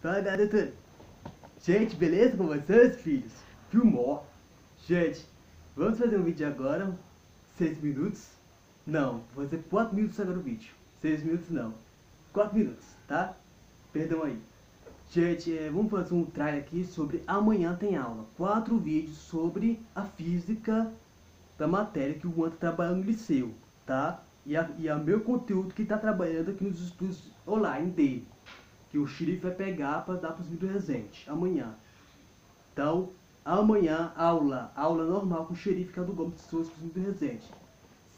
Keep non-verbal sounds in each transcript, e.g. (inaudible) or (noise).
Fala doutor. Gente, beleza com vocês, filhos? Filmou. Gente, vamos fazer um vídeo agora. 6 minutos. Não, vou fazer 4 minutos agora o vídeo. 6 minutos não. 4 minutos, tá? Perdão aí. Gente, é, vamos fazer um trailer aqui sobre amanhã tem aula. Quatro vídeos sobre a física da matéria que o Juan está trabalhando no liceu, tá? E a, e a meu conteúdo que está trabalhando aqui nos estudos online dele que o xerife vai pegar para dar para os presentes amanhã. Então, amanhã, aula, aula normal com o xerife que é do Gomes de Souza com os presentes.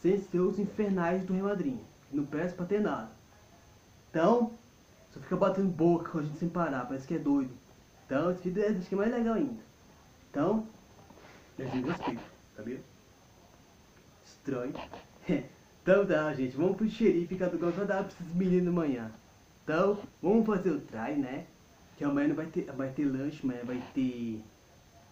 Sem ser os infernais do Rei Madrinha. Não peço para ter nada. Então, só fica batendo boca com a gente sem parar, parece que é doido. Então, esse vídeo é, acho que é mais legal ainda. Então, eu gostei, sabia? Estranho. (laughs) então tá, gente, vamos pro xerife que é do Gomes vai dar para esses meninos amanhã. Então, vamos fazer o try, né? Que amanhã não vai ter, vai ter lanche, amanhã vai ter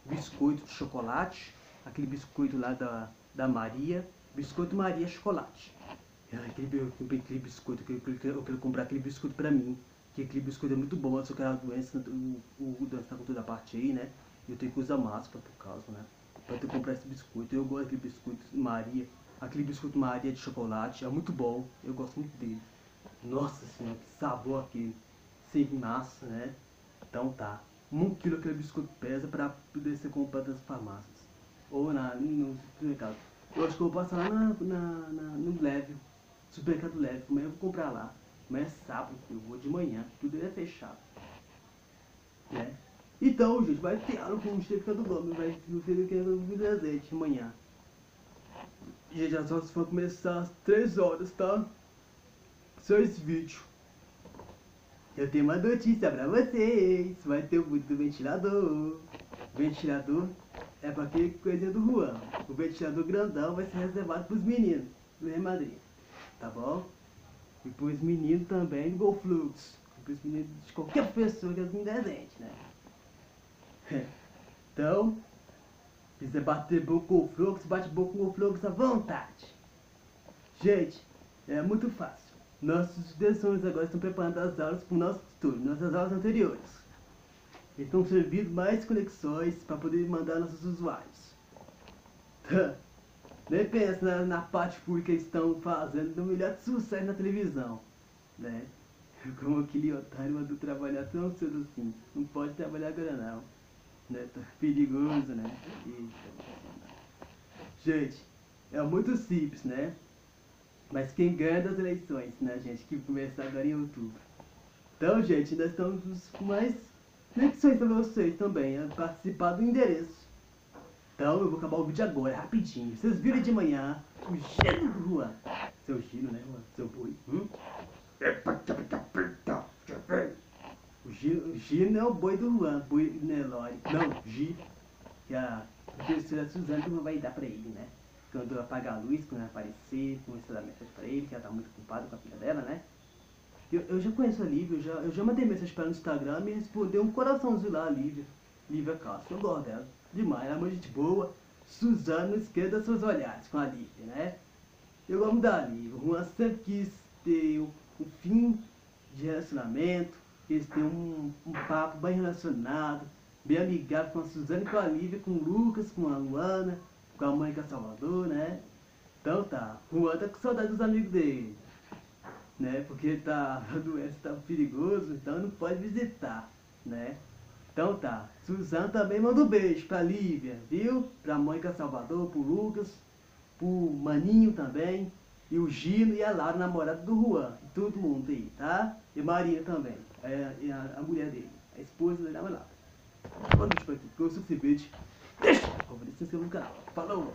biscoito de chocolate, aquele biscoito lá da, da Maria, biscoito Maria chocolate. Aquele, aquele biscoito, eu eu quero comprar aquele biscoito pra mim, que aquele biscoito é muito bom, só que a doença, o, o, doença tá com toda a parte aí, né? Eu tenho que usar máscara por causa, né? Pra ter que comprar esse biscoito, eu gosto daquele biscoito Maria, aquele biscoito Maria de chocolate, é muito bom, eu gosto muito dele. Nossa senhora, que sabor aqui. Sem massa, né? Então tá. Um quilo aquele biscoito pesa para poder ser comprado nas farmácias. Ou na, no supermercado. Eu acho que eu vou passar lá na, na, na no Leve. Supermercado Leve. Amanhã eu vou comprar lá. Amanhã é sábado, eu vou de manhã. Tudo é fechado. Né? Então, gente, vai ter aula com o chefe do Gomes. Vai ter que no presente amanhã. Gente, as aulas vão começar às 3 horas, tá? Só esse vídeo. Eu tenho uma notícia pra vocês. Vai ter o do ventilador. Ventilador é pra aquele coisinha do Juan. O ventilador grandão vai ser reservado pros meninos do Real Madrid. Tá bom? E pros meninos também do Golflux. E pros meninos de qualquer pessoa que tem presente, né? (laughs) Então, se quiser bater boca com o Flux, bate boca com o Flux à vontade. Gente, é muito fácil. Nossos direções agora estão preparando as aulas para o nosso futuro, nossas aulas anteriores. Estão servindo mais conexões para poder mandar nossos usuários. Nem pensa na, na parte pública que eles estão fazendo do melhor sucesso na televisão. Né? (laughs) Como aquele otário mandou trabalhar tão cedo assim. Não pode trabalhar agora não. Né? Tá perigoso, né? Gente, é muito simples, né? Mas quem ganha das eleições, né, gente? Que começar agora em outubro. Então, gente, nós estamos com mais eleições para vocês também. A participar do endereço. Então, eu vou acabar o vídeo agora, rapidinho. Vocês viram de manhã o giro do Juan. Seu giro, né, Juan? Seu boi. Hum? O giro, o giro não é o boi do Juan, boi Nelore. Não, Gi. Que a professora Suzana vai dar pra ele, né? Quando apagar a luz, quando aparecer, começar a dar mensagem pra ele, que ela tá muito ocupada com a filha dela, né? Eu, eu já conheço a Lívia, eu já, eu já mandei mensagem pra ela no Instagram e respondeu um coraçãozinho lá, a Lívia. Lívia Castro, eu gosto dela. Demais, ela é uma gente boa. Suzana, não esqueça seus olhares com a Lívia, né? Eu amo da Lívia. O Juan sempre quis ter um, um fim de relacionamento, eles têm um, um papo bem relacionado, bem amigável com a Suzana e com a Lívia, com o Lucas, com a Luana com a mãe que é Salvador, né? Então tá, Juan tá com saudade dos amigos dele, né? Porque tá, (laughs) a doença tá perigoso, então não pode visitar, né? Então tá, Suzana também manda um beijo pra Lívia, viu? Pra mãe que é Salvador, pro Lucas, pro Maninho também, e o Gino e a Lara, namorada do Juan, todo mundo aí, tá? E Maria também, é, e a, a mulher dele, a esposa dele, namorada. Boa noite pra aqui, gostou desse vídeo. Deixa! Se inscreva no canal. Falou!